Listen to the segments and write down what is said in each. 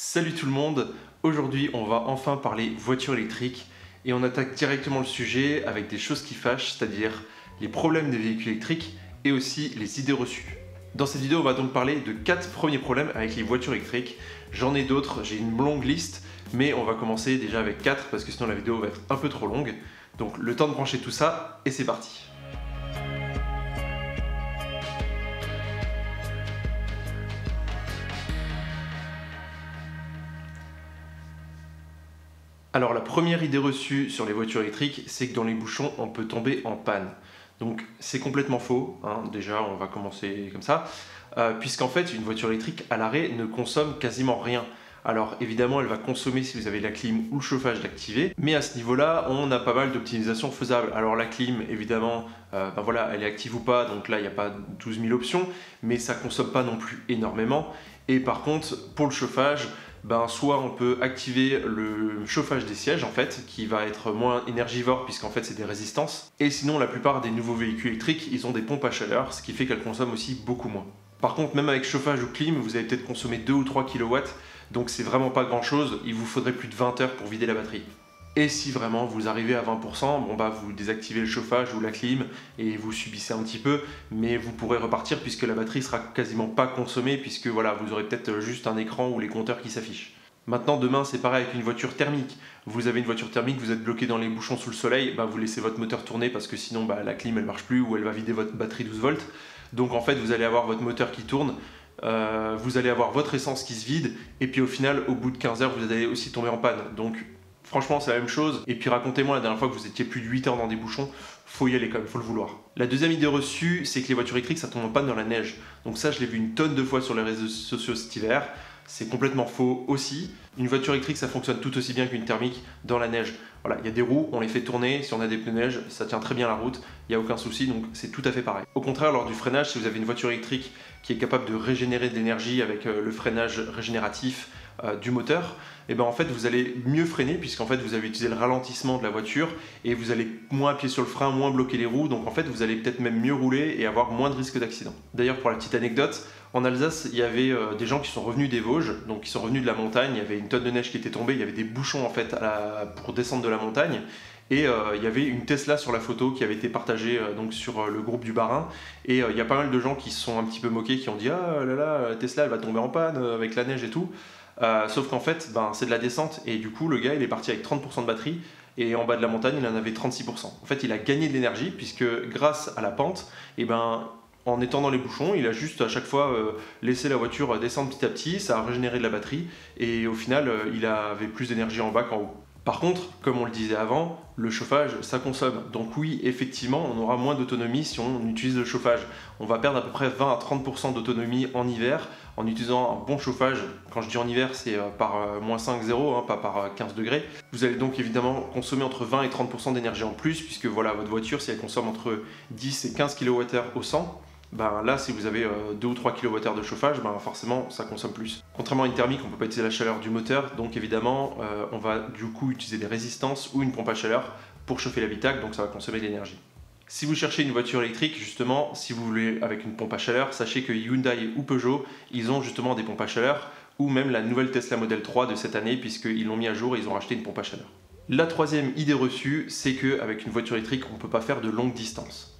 Salut tout le monde, aujourd'hui on va enfin parler voiture électrique et on attaque directement le sujet avec des choses qui fâchent, c'est-à-dire les problèmes des véhicules électriques et aussi les idées reçues. Dans cette vidéo on va donc parler de 4 premiers problèmes avec les voitures électriques. J'en ai d'autres, j'ai une longue liste, mais on va commencer déjà avec 4 parce que sinon la vidéo va être un peu trop longue. Donc le temps de brancher tout ça et c'est parti. Alors la première idée reçue sur les voitures électriques, c'est que dans les bouchons, on peut tomber en panne. Donc c'est complètement faux, hein. déjà on va commencer comme ça, euh, puisqu'en fait une voiture électrique à l'arrêt ne consomme quasiment rien. Alors évidemment elle va consommer si vous avez la clim ou le chauffage d'activer, mais à ce niveau-là on a pas mal d'optimisation faisable. Alors la clim évidemment, euh, ben voilà, elle est active ou pas, donc là il n'y a pas 12 000 options, mais ça consomme pas non plus énormément. Et par contre pour le chauffage, ben, soit on peut activer le chauffage des sièges en fait, qui va être moins énergivore puisqu'en fait c'est des résistances. Et sinon la plupart des nouveaux véhicules électriques, ils ont des pompes à chaleur, ce qui fait qu'elles consomment aussi beaucoup moins. Par contre, même avec chauffage ou clim, vous allez peut-être consommer 2 ou 3 kW, donc c'est vraiment pas grand chose, il vous faudrait plus de 20 heures pour vider la batterie. Et si vraiment vous arrivez à 20%, bon bah vous désactivez le chauffage ou la clim et vous subissez un petit peu, mais vous pourrez repartir puisque la batterie sera quasiment pas consommée puisque voilà, vous aurez peut-être juste un écran ou les compteurs qui s'affichent. Maintenant, demain, c'est pareil avec une voiture thermique. Vous avez une voiture thermique, vous êtes bloqué dans les bouchons sous le soleil, bah, vous laissez votre moteur tourner parce que sinon bah, la clim elle marche plus ou elle va vider votre batterie 12 volts. Donc en fait, vous allez avoir votre moteur qui tourne, euh, vous allez avoir votre essence qui se vide, et puis au final, au bout de 15 heures, vous allez aussi tomber en panne. Franchement, c'est la même chose. Et puis racontez-moi la dernière fois que vous étiez plus de 8 heures dans des bouchons, faut y aller quand même, faut le vouloir. La deuxième idée reçue, c'est que les voitures électriques, ça tombe en panne dans la neige. Donc ça, je l'ai vu une tonne de fois sur les réseaux sociaux cet hiver. C'est complètement faux aussi. Une voiture électrique, ça fonctionne tout aussi bien qu'une thermique dans la neige. Voilà, il y a des roues, on les fait tourner, si on a des pneus neige, ça tient très bien la route, il n'y a aucun souci, donc c'est tout à fait pareil. Au contraire, lors du freinage, si vous avez une voiture électrique qui est capable de régénérer de l'énergie avec euh, le freinage régénératif du moteur, et eh ben en fait vous allez mieux freiner puisqu'en fait vous avez utilisé le ralentissement de la voiture et vous allez moins appuyer sur le frein, moins bloquer les roues, donc en fait vous allez peut-être même mieux rouler et avoir moins de risques d'accident. D'ailleurs pour la petite anecdote, en Alsace il y avait euh, des gens qui sont revenus des Vosges, donc qui sont revenus de la montagne, il y avait une tonne de neige qui était tombée, il y avait des bouchons en fait pour descendre de la montagne et euh, il y avait une Tesla sur la photo qui avait été partagée euh, donc sur le groupe du Barin. Et il y a pas mal de gens qui se sont un petit peu moqués, qui ont dit Ah là là, Tesla elle va tomber en panne avec la neige et tout. Euh, sauf qu'en fait, ben, c'est de la descente et du coup, le gars, il est parti avec 30% de batterie et en bas de la montagne, il en avait 36%. En fait, il a gagné de l'énergie puisque grâce à la pente, et eh ben, en étant dans les bouchons, il a juste à chaque fois euh, laissé la voiture descendre petit à petit, ça a régénéré de la batterie et au final, euh, il avait plus d'énergie en bas qu'en haut. Par contre, comme on le disait avant, le chauffage, ça consomme. Donc oui, effectivement, on aura moins d'autonomie si on utilise le chauffage. On va perdre à peu près 20 à 30% d'autonomie en hiver en utilisant un bon chauffage. Quand je dis en hiver, c'est euh, par euh, moins 5, 0, hein, pas par 15 euh, degrés. Vous allez donc évidemment consommer entre 20 et 30% d'énergie en plus, puisque voilà, votre voiture, si elle consomme entre 10 et 15 kWh au 100, ben là, si vous avez 2 ou 3 kWh de chauffage, ben forcément, ça consomme plus. Contrairement à une thermique, on ne peut pas utiliser la chaleur du moteur, donc évidemment, euh, on va du coup utiliser des résistances ou une pompe à chaleur pour chauffer l'habitacle, donc ça va consommer de l'énergie. Si vous cherchez une voiture électrique, justement, si vous voulez avec une pompe à chaleur, sachez que Hyundai ou Peugeot, ils ont justement des pompes à chaleur, ou même la nouvelle Tesla Model 3 de cette année, puisqu'ils l'ont mis à jour et ils ont racheté une pompe à chaleur. La troisième idée reçue, c'est qu'avec une voiture électrique, on ne peut pas faire de longues distances.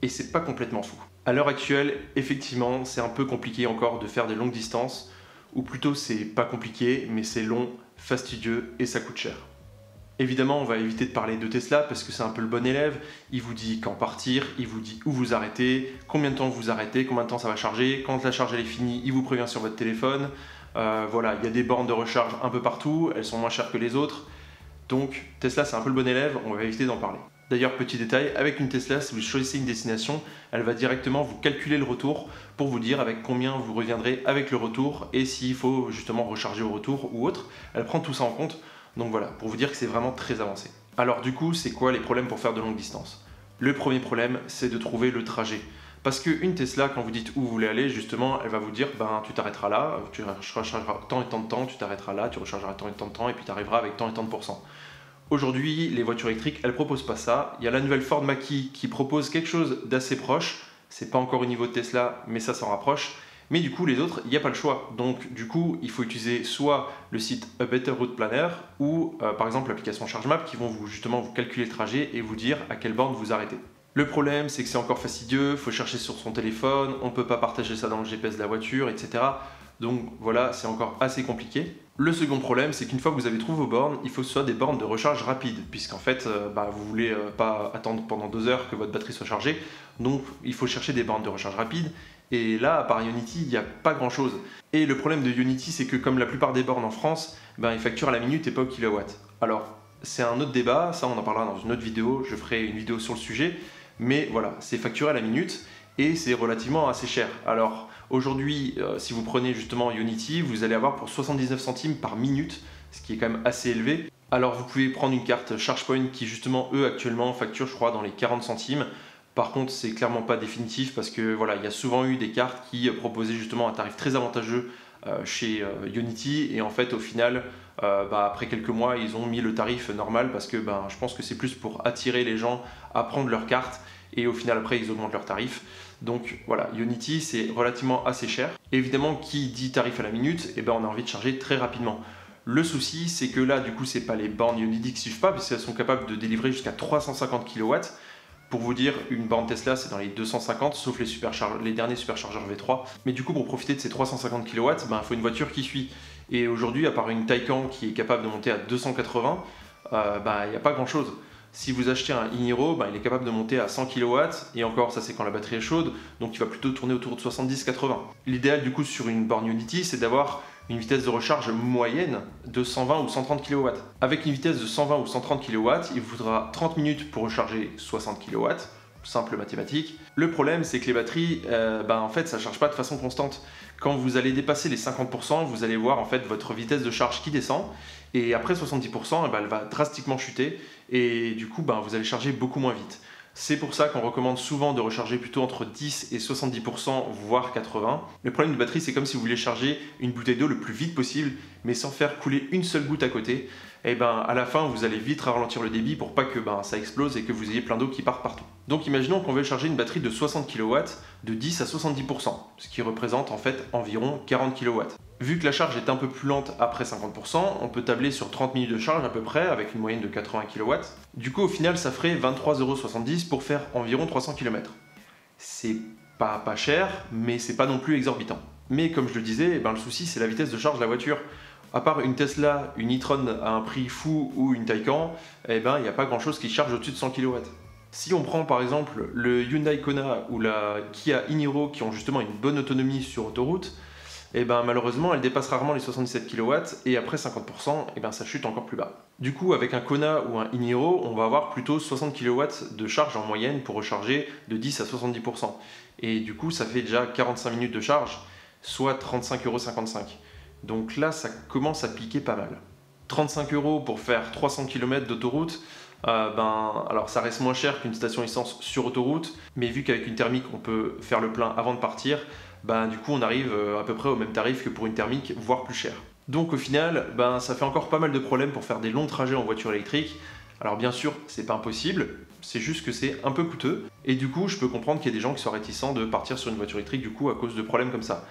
Et c'est pas complètement fou. À l'heure actuelle, effectivement, c'est un peu compliqué encore de faire des longues distances, ou plutôt c'est pas compliqué, mais c'est long, fastidieux et ça coûte cher. Évidemment, on va éviter de parler de Tesla parce que c'est un peu le bon élève. Il vous dit quand partir, il vous dit où vous arrêtez, combien de temps vous arrêtez, combien de temps ça va charger. Quand la charge elle est finie, il vous prévient sur votre téléphone. Euh, voilà, il y a des bornes de recharge un peu partout, elles sont moins chères que les autres. Donc Tesla c'est un peu le bon élève, on va éviter d'en parler. D'ailleurs, petit détail, avec une Tesla, si vous choisissez une destination, elle va directement vous calculer le retour pour vous dire avec combien vous reviendrez avec le retour et s'il faut justement recharger au retour ou autre. Elle prend tout ça en compte. Donc voilà, pour vous dire que c'est vraiment très avancé. Alors du coup, c'est quoi les problèmes pour faire de longues distances? Le premier problème, c'est de trouver le trajet. Parce qu'une Tesla, quand vous dites où vous voulez aller, justement, elle va vous dire, ben, tu t'arrêteras là, tu rechargeras tant et tant de temps, tu t'arrêteras là, tu rechargeras tant et tant de temps, et puis tu arriveras avec tant et tant de pourcents. Aujourd'hui, les voitures électriques, elles proposent pas ça. Il y a la nouvelle Ford Mach-E qui propose quelque chose d'assez proche. C'est pas encore au niveau de Tesla, mais ça s'en rapproche. Mais du coup, les autres, il n'y a pas le choix. Donc, du coup, il faut utiliser soit le site A Better Route Planner ou euh, par exemple l'application ChargeMap qui vont vous, justement vous calculer le trajet et vous dire à quelle borne vous arrêtez. Le problème, c'est que c'est encore fastidieux, il faut chercher sur son téléphone, on ne peut pas partager ça dans le GPS de la voiture, etc. Donc voilà, c'est encore assez compliqué. Le second problème, c'est qu'une fois que vous avez trouvé vos bornes, il faut que ce soit des bornes de recharge rapide, puisqu'en fait, euh, bah, vous voulez euh, pas attendre pendant deux heures que votre batterie soit chargée, donc il faut chercher des bornes de recharge rapide. Et là, à part Unity, il n'y a pas grand chose. Et le problème de Unity, c'est que comme la plupart des bornes en France, ben, ils facturent à la minute et pas au kilowatt. Alors, c'est un autre débat, ça on en parlera dans une autre vidéo, je ferai une vidéo sur le sujet, mais voilà, c'est facturé à la minute et c'est relativement assez cher. Alors, aujourd'hui, euh, si vous prenez justement Unity, vous allez avoir pour 79 centimes par minute, ce qui est quand même assez élevé. Alors, vous pouvez prendre une carte ChargePoint qui justement, eux, actuellement, facture, je crois, dans les 40 centimes. Par contre, c'est clairement pas définitif parce que voilà, il y a souvent eu des cartes qui euh, proposaient justement un tarif très avantageux euh, chez Unity et en fait au final bah, après quelques mois ils ont mis le tarif normal parce que ben, je pense que c'est plus pour attirer les gens à prendre leur carte et au final après ils augmentent leur tarif donc voilà Unity c'est relativement assez cher évidemment qui dit tarif à la minute eh ben on a envie de charger très rapidement le souci c'est que là du coup c'est pas les bornes Unity qui suivent pas parce sont capables de délivrer jusqu'à 350 kW pour vous dire, une borne Tesla, c'est dans les 250, sauf les, derniers superchargeurs V3. Mais du coup, pour profiter de ces 350 kW, il faut une voiture qui suit. Et aujourd'hui, à part une Taycan qui est capable de monter à 280, euh, ben, il n'y a pas grand-chose. Si vous achetez un Iniro, ben, il est capable de monter à 100 kW, et encore, ça c'est quand la batterie est chaude, donc il va plutôt tourner autour de 70-80. L'idéal du coup sur une borne Unity, c'est d'avoir une vitesse de recharge moyenne de 120 ou 130 kW. Avec une vitesse de 120 ou 130 kW, il vous faudra 30 minutes pour recharger 60 kW, simple mathématique. Le problème, c'est que les batteries, euh, ben, en fait, ça ne charge pas de façon constante. Quand vous allez dépasser les 50%, vous allez voir en fait votre vitesse de charge qui descend, et après 70%, eh ben, elle va drastiquement chuter, et du coup, ben, vous allez charger beaucoup moins vite. C'est pour ça qu'on recommande souvent de recharger plutôt entre 10 et 70%, voire 80%. Le problème de batterie, c'est comme si vous vouliez charger une bouteille d'eau le plus vite possible, mais sans faire couler une seule goutte à côté. Et eh ben à la fin, vous allez vite ralentir le débit pour pas que ben, ça explose et que vous ayez plein d'eau qui part partout. Donc imaginons qu'on veut charger une batterie de 60 kW de 10 à 70%, ce qui représente en fait environ 40 kW. Vu que la charge est un peu plus lente après 50%, on peut tabler sur 30 minutes de charge à peu près, avec une moyenne de 80 kW. Du coup, au final, ça ferait 23,70€ pour faire environ 300 km. C'est pas cher, mais c'est pas non plus exorbitant. Mais comme je le disais, eh ben, le souci c'est la vitesse de charge de la voiture. À part une Tesla, une e-tron à un prix fou ou une Taycan, eh ben il n'y a pas grand chose qui charge au-dessus de 100 kW. Si on prend par exemple le Hyundai Kona ou la Kia Iniro qui ont justement une bonne autonomie sur autoroute, eh ben malheureusement elle dépasse rarement les 77 kW et après 50%, et eh ben ça chute encore plus bas. Du coup avec un Kona ou un Iniro, on va avoir plutôt 60 kW de charge en moyenne pour recharger de 10 à 70%. Et du coup ça fait déjà 45 minutes de charge, soit 35,55€. Donc là ça commence à piquer pas mal. 35 euros pour faire 300 km d'autoroute, euh, ben, alors ça reste moins cher qu'une station essence sur autoroute, mais vu qu'avec une thermique on peut faire le plein avant de partir, ben, du coup on arrive euh, à peu près au même tarif que pour une thermique, voire plus cher. Donc au final, ben, ça fait encore pas mal de problèmes pour faire des longs trajets en voiture électrique. Alors bien sûr, c'est pas impossible, c'est juste que c'est un peu coûteux. Et du coup, je peux comprendre qu'il y a des gens qui sont réticents de partir sur une voiture électrique du coup à cause de problèmes comme ça.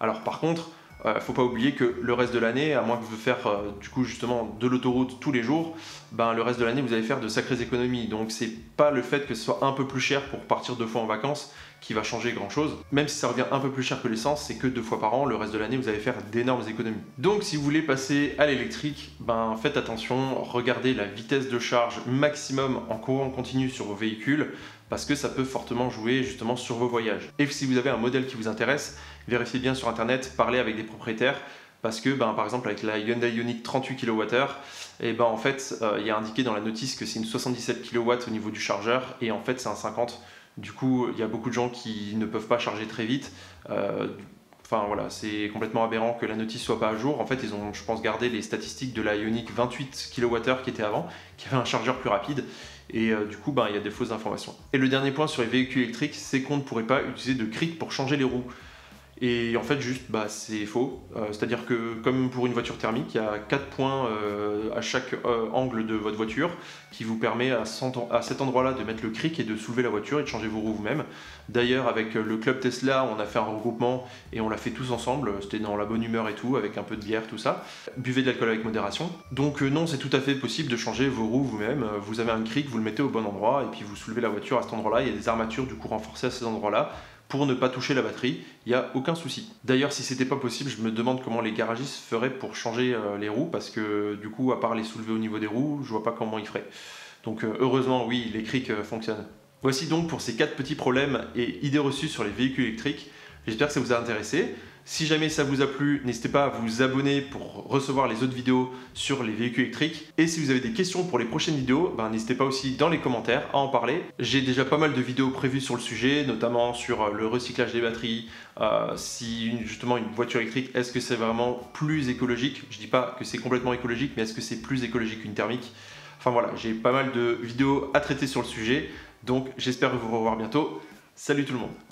Alors par contre, euh, faut pas oublier que le reste de l'année, à moins que vous faire euh, du coup justement de l'autoroute tous les jours, ben, le reste de l'année vous allez faire de sacrées économies. Donc c'est pas le fait que ce soit un peu plus cher pour partir deux fois en vacances qui va changer grand chose. Même si ça revient un peu plus cher que l'essence, c'est que deux fois par an, le reste de l'année vous allez faire d'énormes économies. Donc si vous voulez passer à l'électrique, ben faites attention, regardez la vitesse de charge maximum en courant continu sur vos véhicules parce que ça peut fortement jouer justement sur vos voyages. Et si vous avez un modèle qui vous intéresse, vérifiez bien sur internet, parlez avec des propriétaires parce que ben, par exemple avec la Hyundai Ioniq 38 kWh, et ben en fait euh, il y a indiqué dans la notice que c'est une 77 kW au niveau du chargeur et en fait c'est un 50. Du coup il y a beaucoup de gens qui ne peuvent pas charger très vite. Euh, enfin voilà, c'est complètement aberrant que la notice soit pas à jour. En fait, ils ont, je pense, gardé les statistiques de la Ioniq 28 kWh qui était avant, qui avait un chargeur plus rapide. Et euh, du coup, ben, il y a des fausses informations. Et le dernier point sur les véhicules électriques, c'est qu'on ne pourrait pas utiliser de cric pour changer les roues. Et en fait, juste, bah, c'est faux. Euh, c'est-à-dire que, comme pour une voiture thermique, il y a quatre points euh, à chaque euh, angle de votre voiture qui vous permet à, cet endroit-là de mettre le cric et de soulever la voiture et de changer vos roues vous-même. D'ailleurs, avec le club Tesla, on a fait un regroupement et on l'a fait tous ensemble. C'était dans la bonne humeur et tout, avec un peu de bière, tout ça. Buvez de l'alcool avec modération. Donc non, c'est tout à fait possible de changer vos roues vous-même. Vous avez un cric, vous le mettez au bon endroit et puis vous soulevez la voiture à cet endroit-là. Il y a des armatures du coup renforcées à ces endroits-là pour ne pas toucher la batterie, il n'y a aucun souci. D'ailleurs, si c'était pas possible, je me demande comment les garagistes feraient pour changer euh, les roues, parce que du coup, à part les soulever au niveau des roues, je vois pas comment ils feraient. Donc euh, heureusement, oui, les crics euh, fonctionnent. Voici donc pour ces quatre petits problèmes et idées reçues sur les véhicules électriques. J'espère que ça vous a intéressé. Si jamais ça vous a plu, n'hésitez pas à vous abonner pour recevoir les autres vidéos sur les véhicules électriques. Et si vous avez des questions pour les prochaines vidéos, ben, n'hésitez pas aussi dans les commentaires à en parler. J'ai déjà pas mal de vidéos prévues sur le sujet, notamment sur euh, le recyclage des batteries, euh, si justement une voiture électrique, est-ce que c'est vraiment plus écologique? Je dis pas que c'est complètement écologique, mais est-ce que c'est plus écologique qu'une thermique? Enfin voilà, j'ai pas mal de vidéos à traiter sur le sujet, donc j'espère vous revoir bientôt. Salut tout le monde